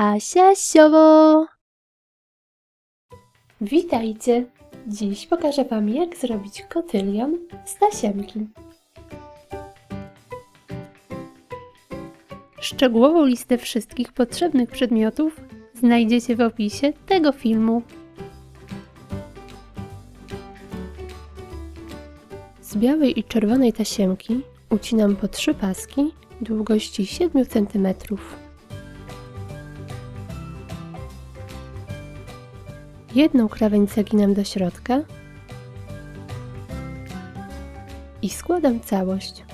Asia Siowo! Witajcie! Dziś pokażę Wam, jak zrobić kotylion z tasiemki. Szczegółową listę wszystkich potrzebnych przedmiotów znajdziecie w opisie tego filmu. Z białej i czerwonej tasiemki ucinam po trzy paski długości 7 cm. Jedną krawędź zaginam do środka i składam całość.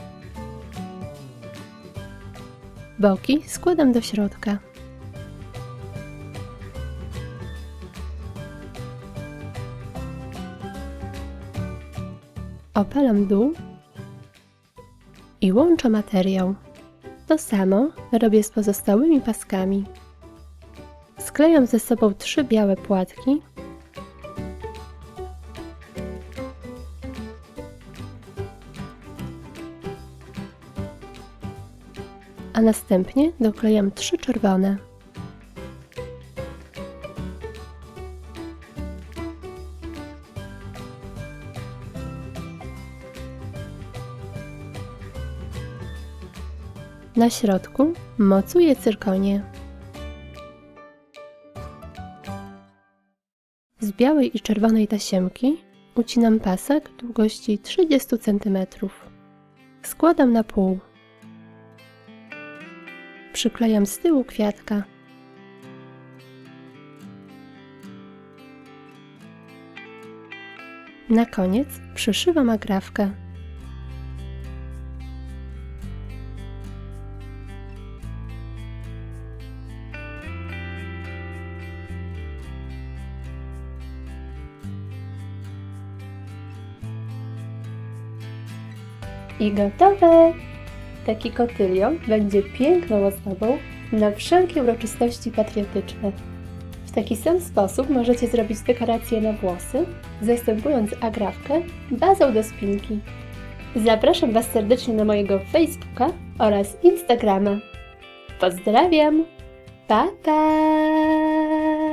Boki składam do środka. Opalam dół i łączę materiał. To samo robię z pozostałymi paskami. Sklejam ze sobą trzy białe płatki a następnie doklejam trzy czerwone. Na środku mocuję cyrkonię. Z białej i czerwonej tasiemki ucinam pasek długości 30 cm. Składam na pół. Przyklejam z tyłu kwiatka. Na koniec przyszywam agrafkę. I gotowe! Taki kotylion będzie piękną ozdobą na wszelkie uroczystości patriotyczne. W taki sam sposób możecie zrobić dekorację na włosy, zastępując agrafkę bazą do spinki. Zapraszam Was serdecznie na mojego Facebooka oraz Instagrama. Pozdrawiam! Pa, pa!